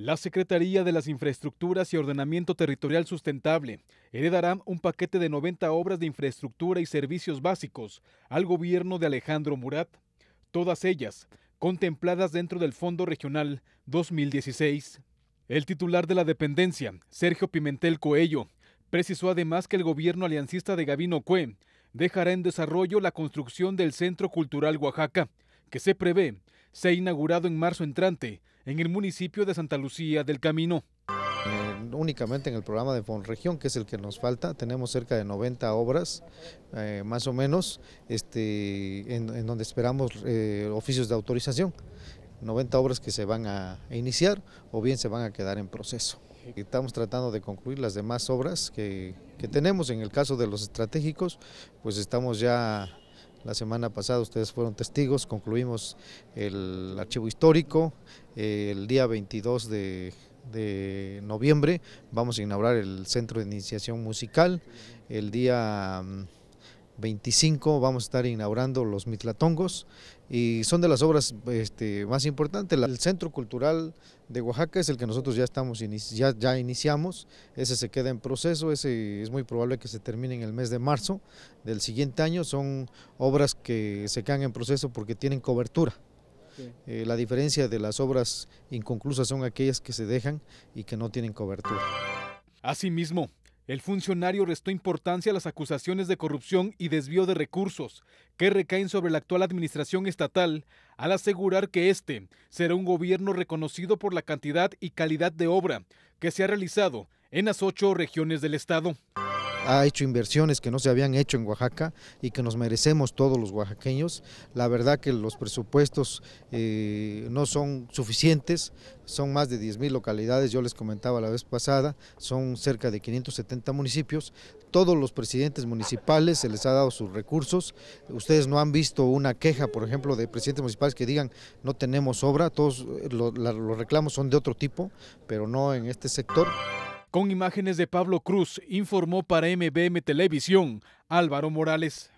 La Secretaría de las Infraestructuras y Ordenamiento Territorial Sustentable heredará un paquete de 90 obras de infraestructura y servicios básicos al gobierno de Alejandro Murat, todas ellas contempladas dentro del Fondo Regional 2016. El titular de la dependencia, Sergio Pimentel Coello, precisó además que el gobierno aliancista de Gabino Cue dejará en desarrollo la construcción del Centro Cultural Oaxaca, que se prevé sea inaugurado en marzo entrante en el municipio de Santa Lucía del Camino. Únicamente en el programa de Fonregión, que es el que nos falta, tenemos cerca de 90 obras, eh, más o menos, este, en, donde esperamos eh, oficios de autorización. 90 obras que se van a iniciar o bien se van a quedar en proceso. Estamos tratando de concluir las demás obras que tenemos. En el caso de los estratégicos, pues estamos ya la semana pasada ustedes fueron testigos, concluimos el archivo histórico, el día 22 de, noviembre vamos a inaugurar el centro de iniciación musical, el día 25 mm, vamos a estar inaugurando los mitlatongos y son de las obras este, más importantes. El Centro Cultural de Oaxaca es el que nosotros ya estamos ya, ya iniciamos, ese se queda en proceso, ese es muy probable que se termine en el mes de marzo del siguiente año, son obras que se quedan en proceso porque tienen cobertura. Eh, la diferencia de las obras inconclusas son aquellas que se dejan y que no tienen cobertura. Asimismo, el funcionario restó importancia a las acusaciones de corrupción y desvío de recursos que recaen sobre la actual administración estatal al asegurar que este será un gobierno reconocido por la cantidad y calidad de obra que se ha realizado en las ocho regiones del estado ha hecho inversiones que no se habían hecho en Oaxaca y que nos merecemos todos los oaxaqueños. La verdad que los presupuestos eh, no son suficientes, son más de 10 mil localidades, yo les comentaba la vez pasada, son cerca de 570 municipios. Todos los presidentes municipales se les ha dado sus recursos. Ustedes no han visto una queja, por ejemplo, de presidentes municipales que digan no tenemos obra, todos los reclamos son de otro tipo, pero no en este sector. Con imágenes de Pablo Cruz, informó para MBM Televisión Álvaro Morales.